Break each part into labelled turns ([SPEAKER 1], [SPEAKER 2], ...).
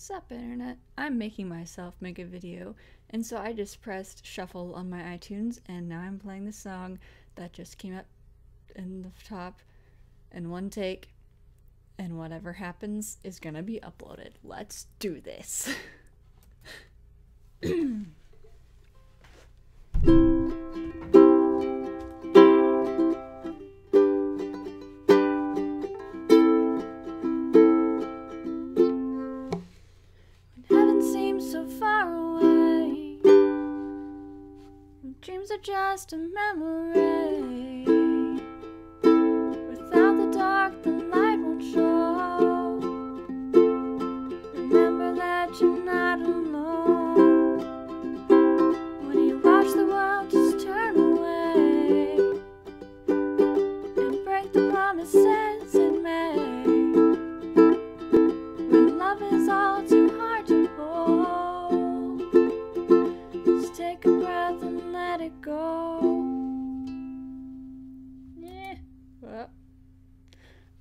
[SPEAKER 1] Sup, internet? I'm making myself make a video, and so I just pressed shuffle on my iTunes, and now I'm playing the song that just came up in the top in one take, and whatever happens is gonna be uploaded. Let's do this. Dreams are just a memory.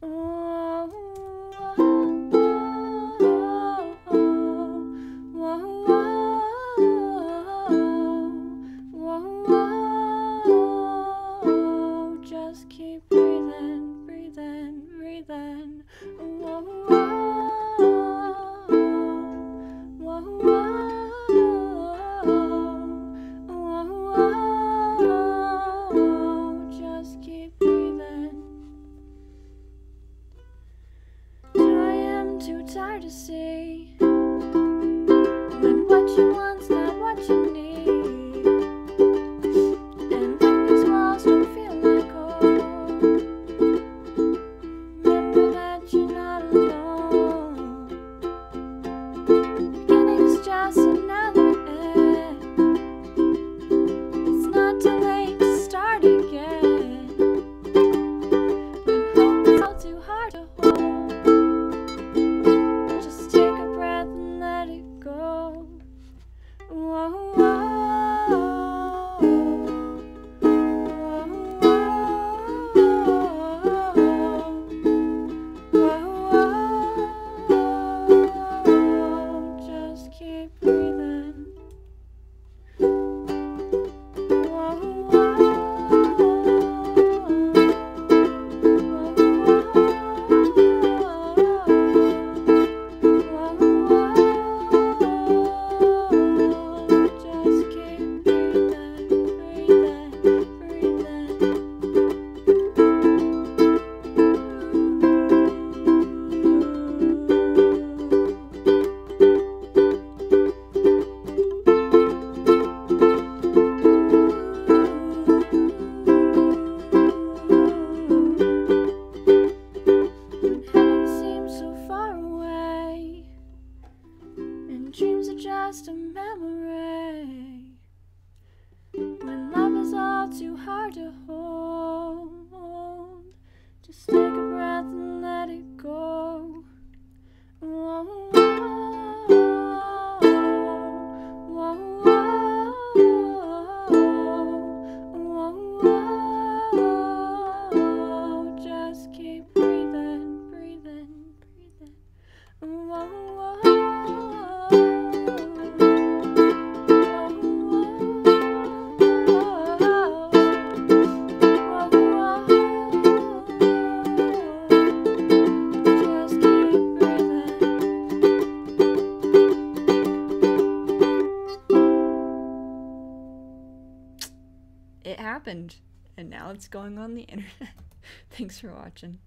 [SPEAKER 1] Oh, too to see when what you want's not what you need, just a memory. When love is all too hard to hold, just take a It happened, and now it's going on the internet. Thanks for watching.